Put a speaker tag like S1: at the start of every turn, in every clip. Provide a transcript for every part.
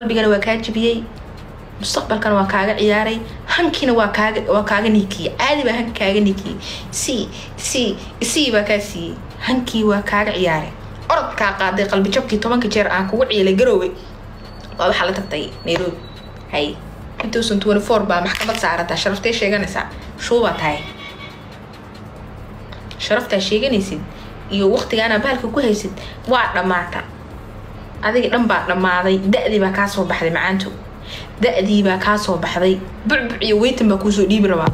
S1: qalbigana waa kaa jibiyey mustaqbalkana waa kaaga ciyaaray. Hankiina waa kaaga waa kaaga niikiyey. Caadi baa hanka kaaga niikiyey. Si baa kaa siiyey. Hankii waa kaaga ciyaaray. Orod kaa qaaday qalbi jabkii tobanka jeer aan kugu ciilay garoowe waa waxaa la tagtay nairobi. Hay baa maxkamad saarataa sharaftee sheeganaysaa. Shuubaa tahay. Sharaftaa sheeganaysid. Iyo waqtigaana baalka ku haysid. Waa dhammaata adiga dhan baa dhammaaday da-dii baa kaa soo baxday macaanto da-dii baa kaa soo baxday. Bucbuc iyo weytan baa kuusoo dhiibi rabaa.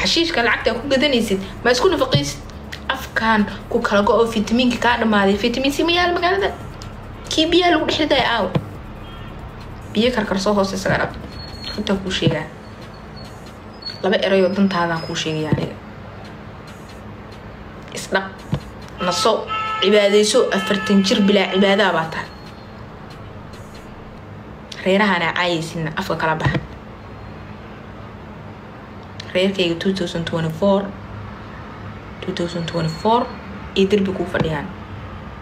S1: Xashiishka lacagtaa ku gadanaysid ma isku nafaqaysid. Afkaan ku kala go oo fitamiinka kaa dhammaaday fitamiin c ma yaalla magaalada. Kii biyaha lagu dhex ridaaya aaw. Biyo karkar soo hoose isaga dhab kuu sheegaa. Laba erayoo dantaadaan kuu sheegaya aniga. Isdhaq naso cibaadayso afartan jir bilaa cibaadaa baa tahay reerahaana caayaysidna afka kala baxa. Reerkayga two thousand twenty four two thousand twenty four iyo derbi kuu fadhiyaan.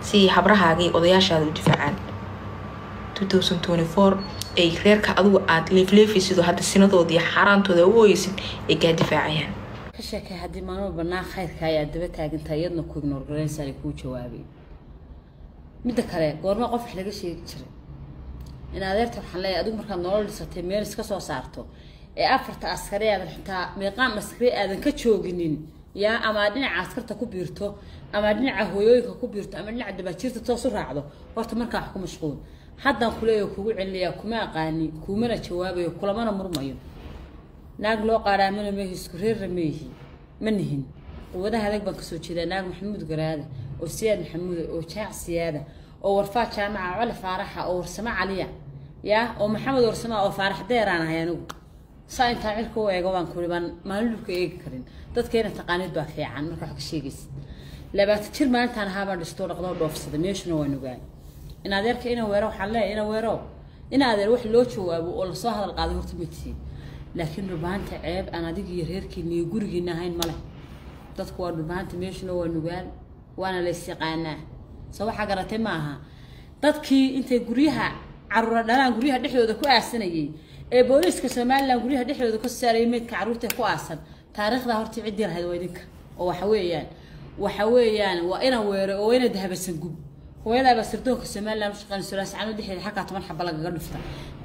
S1: Si habrahaagii odayaashaada u difaacaan. two thousand twenty four ay reerka adigu aada leefleefaysid oo hadda sinadoodii xaaraantooda u ooyeysid ay kaa difaacayaan
S2: sheekay haddii maalmo bannaan khayrka ayaa daba taagantaa iyadna ku ignoor garaynsaale kuu jawaabay. Midda kale goorma qof wax laga sheegi jiray. In adeerta waxaan leeyahay adigu markaad nolol dhisatay meel iska soo saarto ee afarta askari aadan xitaa meeqaam askari aadan ka jooginin yaa ama dhinaca askarta ku biirto ama dhinaca hooyooyinka ku biirto ama dhinaca dabaajiirta toos u raacdo horta markaa wax ku mashquul. Haddaan kuleeyaho kugu celinayaa kuma aqaani kuumana jawaabayo kulamana murmayo naag loo qaaraamana meehi isku reerra meehi ma nihin. Quwadaha adag baan ka soo jeedaa naag maxamuud garaada oo siyaad maxamuuda oo jaac siyaada oo warfaa jaamaca cali faaraxa oo warsamo caliya. Yaa oo maxamed warsama oo faarax deeraan ahay anigu saa intaa cirka u eego baan kuri baan maalin dhulka eegi karin. Dadkeena taqaanid baa fiican marka wax ka sheegaysa labaatan jir maalintaan ahaabaan dhistoo dhaqdoo dhoofsada meeshuna waa nugaan. In ina weero waxaan leeyahay ina weero. In wax loo jawaabo oo la soo hadal qaado horta ma tihiin laakiin dhulbaanta ceeb aan adiga iyo reerkiina iyo gurigiina ahayn male dadku waa dhulbaanta meeshuna waa nugaal waana lays yaqaanaa soo waxaa garatay maaha dadkii intay guryaha caruura dhalaan guryaha dhexdooda ku aasanayay ee booliiska somalilan guryaha dhexdooda ka saarayay meydka carruurta ku aasan taariikhdaa hortii ciddii lahayd waa idinka. Oo waxa weeyaan waxa weeyaan waa ina weero oo ina dahabasan gub hooyadaaba sirdoonka somalilan u shaqeynayso laascano dhexdeeda xakaa toban xaba lagaga dhufta.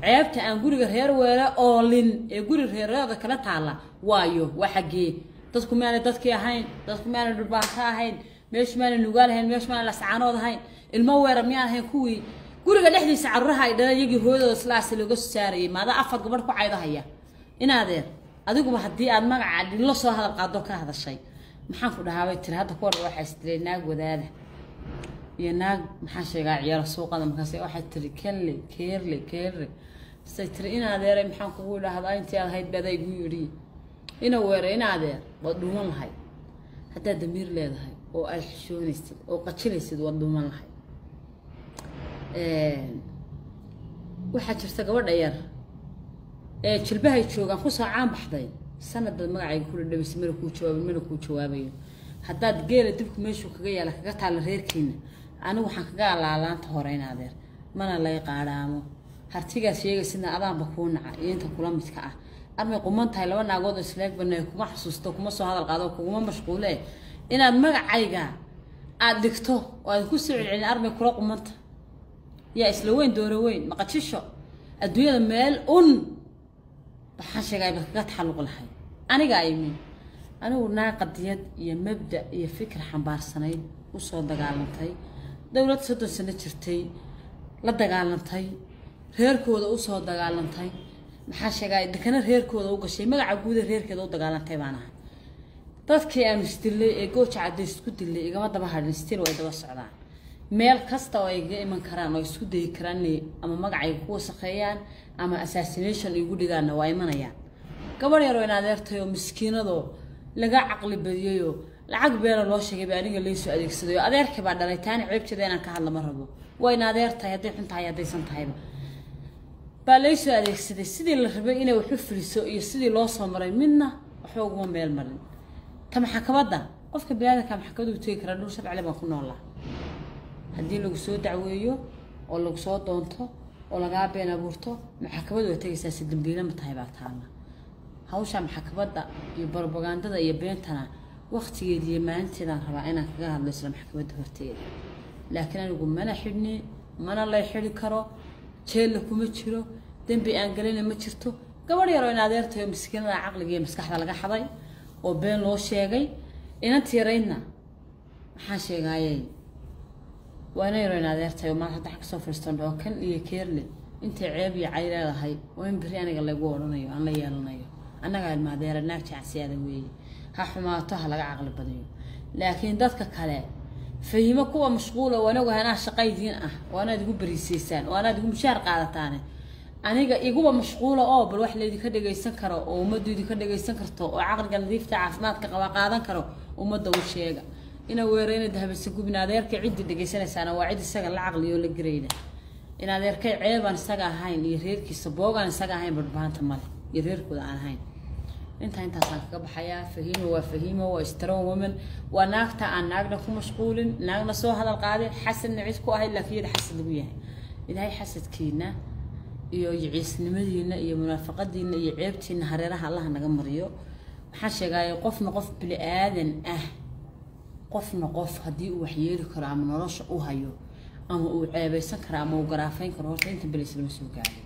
S2: Ceebta aan guriga reer weere oolin ee guri reerada kala taala waayo waa xaggee. Dadku maana dadkii ahayn dadku maana dhulbaanta ahayn meeshu maana nugaal ahayn meeshu maana lascaanood ahayn ilmo weera miyaan ahayn kuwii. Guriga dhexdiisa carruuraha ay dhaleen iyagii hooyadooda silaasi looga saarayay maada afar gabadh ku caydahaya. Inaadeer adiguba haddii aad magaca dhinlo soo hadal qaado ka hadashay. Maxaan ku dhahaabay tiri hadda kuwa waxaa isdiray naag wadaada iyo naag maxaa sheegaa ciyaaro suuqada markaas waxay tiri kelle keerle keerle say tiri in adeeray maxaan kugu idhaahdaa intii aad ahayd badaa igu yidhi. Ina weera in adeer waad dhuuman lahayd haddaad damiir leedahay oo aad xishoonaysid oo qajilaysid waad dhuuman lahayd waxaa jirta gabadha yar ee jilbahay joogaan ku soo caan baxday. Sanadbaad magacayga ku dhadhabaysa mana kuu jawaabin mana kuu jawaabayo haddaad geela dibku meeshuu kaga yaalla kaga taalla reerkiina anigu waxaan kaga alaalaanta hore in adeer mana lay qaadhaamo hartigaad sheegaysidna adaanba kuu naca iyo inta kula midka ah. Armay quman tahay laba naagood oo isleeg banay kuma xasuusto kuma soo hadal qaado kuguma mashquule. Inaad magacayga aad dhigto oo aad ku soo celcelin armay kula qumanta. Yaa isla weyn dooro weyn maqajisho adduunyada meel un. Waxaan sheegay baad kaga taxalluq lahay. Aniga aymin anigu naa qadiyad iyo mabda iyo fikir xambaarsanayd u soo dagaalantay. Dowlad soddon sano jirtay la dagaalantay reerkooda u soo dagaalantay. Maxaa sheegay dekana reerkooda u gashay magaca guuda reerkeeda u dagaalantay baan ahay. Dadkii aanu isdillay ee gooja cadays isku dillay igama daba hadhin stil way daba socdaan. Meel kasta oo ay iman karaan oo isku dayi karaan ama magacayga ku wasakheeyaan ama assassination igu dhigaanna waa imanayaan. Gabadh yaroo in oo miskiinadoo laga caqli badiyayoo lacag beena loo sheegay baa aniga laysoo adeegsaday oo adeerkii baa dhalay taani ceebteeda inaan ka hadla ma rabo. In adeer tahay hadday xun tahay haddaysan tahayba baa laysoo adeegsaday. Sidii la rabay inay waxu fuliso iyo sidii loo soo maray midna waxba uguma meel marin. Ta maxkamadda qofka biniaadanka maxkamaddu tegi karaa dhul sharcile baan ku noolaa. Haddii lagu soo dacweeyo oo lagu soo doonto oo lagaa been abuurto maxakamad waa tegaysaa si dambiile ma tahay baa taalla hawsha maxkamadda iyo barobagandada iyo beentana waktigeeda iyo maalinteedaan rabaa inaan kaga hadlo isla maxkamadda horteeda laakiin anigu mana xidhni mana lay xidhi karo jeella kuma jiro dembi aan galina ma jirto. Gabadh yaroo in adeertayo miskiinada caqliga iyo maskaxda laga xaday oo been loo sheegay inanti yaraydna maxaan sheegaayey waa ina yaroo in adeertayo maanta hadda ka soo fadhiistan dhookan iyo keerle intay ceeb iyo cay leedahay waa in beri aniga lagu odhanayo aan la yeelanayo annagaa ilmaadeera naag jacsiyaada weeye ha xumaato ha laga caqli badiyo. Laakiin dadka kale fahimo kuwa mashquula oo anagu anaa shaqaydiin ah oo anaad igu bariisiisaan oo anaad igu mushaar qaadataane. Aniga iguba mashquula oo bal wax laydinka dhagaysan karo oo ummaddu idinka dhagaysan karto oo caqliga nadiifta caafimaadka qaba qaadan karo ummadda u sheega. Ina weereyna dahabase gubin adeerkay ciddii dhagaysanaysaana waa cid isaga la caqliyo la garayda in adeerkay ceebaan isaga ahayn iyo reerkiisa boogaan isaga ahayn badhbaanta male iyo reerkooda aan ahayn intaa intaasaan kaga baxayaa fahiimo waa fahiimo waa strong woman waa naagta aan naagna ku mashquulin naagna soo hadal qaadin xasadna cid ku ahayd laakiin yada xasad lagu yahay. Ilaahay xasadkiina iyo ciisnimadiina iyo munaafaqadiina iyo ceebtiina hareeraha allaha naga mariyo. Waxaan sheegaya qofna qof bini aadan ah qofna qof haddii uu waxyeeli karo ama nolosha u hayo ama uu ceebeysan karo ama uu garaafayn karo horta inta beli islama soo gaaray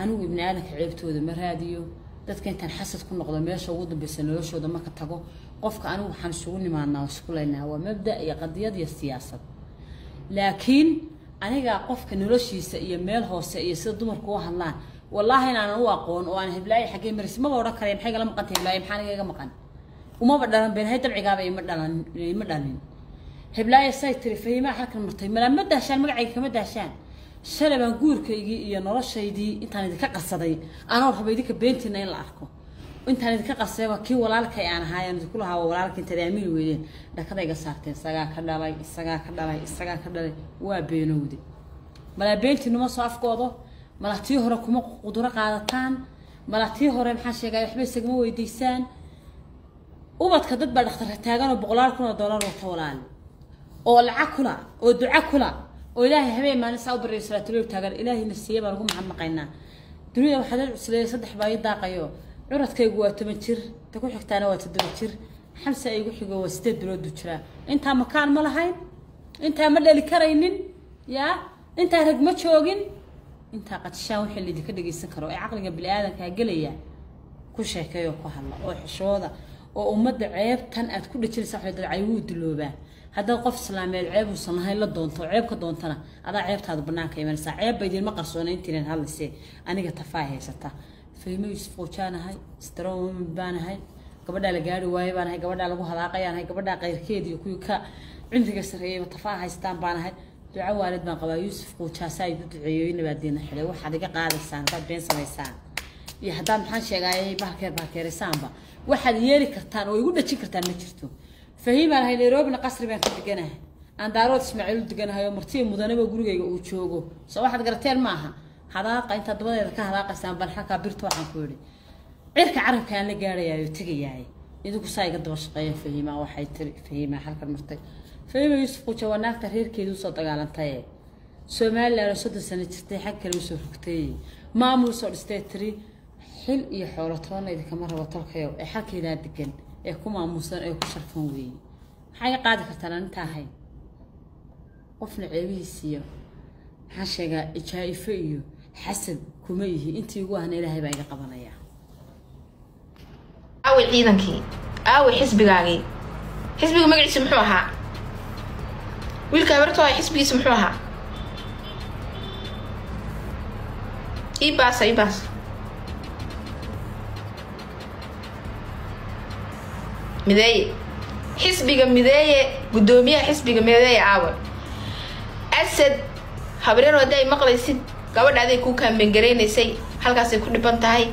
S2: anigu ibni aadanka ceebtooda ma raadiyo? Dadka intaan xasad ku noqdo meesha ugu dambeysa noloshooda marka tago? Qofka anigu waxaan isugu nimaanaa oo isku laynaa. Waa mabda iyo qadiyad iyo siyaasad. Laakiin anigaa qofka noloshiisa iyo meel hoose iyo sida dumarku u hadlaan wallaahi inaanan u aqoon oo aan heblaayo xaggee maris maba odhan karaya maxay gala maqanta heblaayo maxaa aniga iga maqan? Umaba dhalan beenhay dabcigaaba ima dhalan ima dhalin. Heblaayo say tiri fahimaa halkan martay. Malaa ma daashaan magacayga kama daashaan shalay baan guurkaygii iyo noloshaydii intaan idinka qasaday. Anoo raba idinka beentiina in la arko. Intaan idinka qasayba kii walaalkay aan ahaay aan idinku lahaa walaalka intaad aamini weydeen. Dhakada iga saarteen isagaa ka dhalay isagaa ka dhalay isagaa ka dhalay. Waa beenowde malaa beentiinuma soo afkoodo malaa tii hore kuma quduro qaadataan. Malaa tii hore maxaa sheegaya waxba isagama weydiisaan. Ubadka dad baa dhakhtarka taagan oo boqolaal kun oo dollar wata walaali oo lacag kula oo duco kula oo ilaahay habeen maalin saa u baryo salaatuleil taagan. Ilaahayna siiye baan ugu mahadnaqaynaa dunida waxaa dad cusleeyay saddex baa ii daaqayo? Curadkaygu waa toban jir ta ku xigtaana waa toddoba jir. Xamse igu xigo waa sideed biloodu jiraa? Intaa makaan ma lahayn? Intaa ma dhali karaynin? Yaa intaa rag ma joogin? Intaa qadshaan wixii laydinka dhagaysan karo ee caqliga bini aadankaa gelaya? Ku sheekeeyo ku hadla oo xishooda oo ummadda ceebtan aad ku dhajinaysa waxay dadcay wuu diloobaa haddaad qof islaameed ceeb uusan lahayn la doonto ceeb ka doontana adaa ceebtaada banaanka imanaysaa. Ceebba idinma qarsoona intiinan hadlaysee aniga tafaa haysata fahimo yuusuf quujaanahay strong woman baanahay gabadhaa la gaari waayo baanahay gabadhaa lagu halaaqayaanahay gabadhaa qayrkeed iyo ka cimriga sarreeyayba tafaa haystaan baanahay duco waalid baan qabaa yuusuf quujaasaa igu duceeyo nabaadiina xidhay. Waxaad iga qaadaysaan haddaad been samaysaan. Iyo haddaad maxaan sheegaayay bahalkeer bahalkeeraysaanba waxaad yeeli kartaan oo igu dhajin kartaan ma jirto fahiimaan ahay nairobina qasri baan ka deganahay aan daarood ismaaciil u deganahay oo martiya mudanaba gurigayga uu joogo soo waxaad garateen maaha hadaaqa intaad dabadeeda ka hadaaqaysaan bal xalkaa birta waxaan ku yidhi cirka carabka aan la gaarayaayo tegayaay idinku saa iga daba shaqeeya fahiimaa waxay tiri fahiimaa halkan martay fahiima yuusuf quja waa naagta reerkeedu u soo dagaalantaye somalilan oo soddon sano jirtay xag kale u soo rogtay maamul u soo dhistay tiri xil iyo xoolo toona idinkama rabo tolkayow ee xalkeedaa degan ee ku maamuusan ee ku sharfan weeye maxaa iga qaadi kartaan aninta ahayn qofna ceebihiisiiyo maxaan sheegaa ijaa-ifo iyo xasad kuma yihi. Intii ugu ahna ilaahay baa iga qabanaya
S1: aawi ciidankii aawi xisbigaagii. Xisbiga magaciisa muxuu ahaa? Wiilka habartoo xisbigiisa muxuu ahaa? Ii baasa mideeye. Xisbiga mideeye guddoomiyaha xisbiga mideeye aawe. Asad habreeno haddi ay maqlaysid gabadha aday kuu kaambengaraysay halkaasay ku dhiban tahay.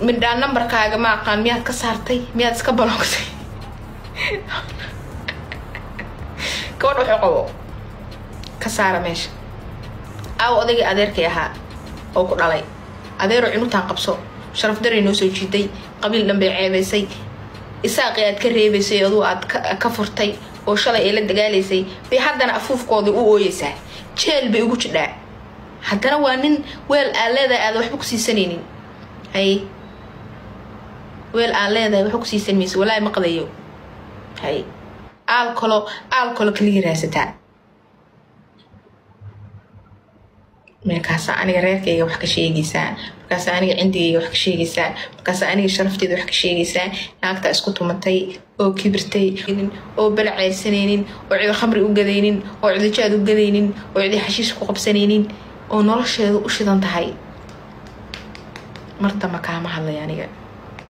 S1: Midhaa nambarkaaga ma aqaan miyaad ka saartay miyaad iska baloogtay gabadha wuxuu qabo ka saara meesha. Aawo odaygii adeerkay ahaa oo ku dhalay. Adeeroo cunutaan qabso sharaf daray noo soo jiiday qabiil dhan bay ceebaysay isaaqii aad ka reebaysay aduu aad ka furtay oo shalay ay la dagaalaysay bay haddana afuufkoodii u ooyeysaa. Jeel bay ugu jidhaa. Haddana waa nin weel aa leedahay aada waxba ku siisanaynin. Hay weel aa leedahay waxba ku siisan mayso walaahi ma hay aalkolo aalkolo kaliya raasataa markaasaa aniga reerkayga wax ka sheegaysaa markaasaa aniga cindigayga wax ka sheegaysaa markaasaa aniga sharafteeda wax ka sheegaysaa naagta isku tumatay oo kibirtay oo balacaysanaynin oo cidi khamri u gadaynin oo cidi jaad u gadaynin oo cidi xashiish ku qabsanaynin oo nolosheedu u shidan tahay. Martama kaama hadlay aniga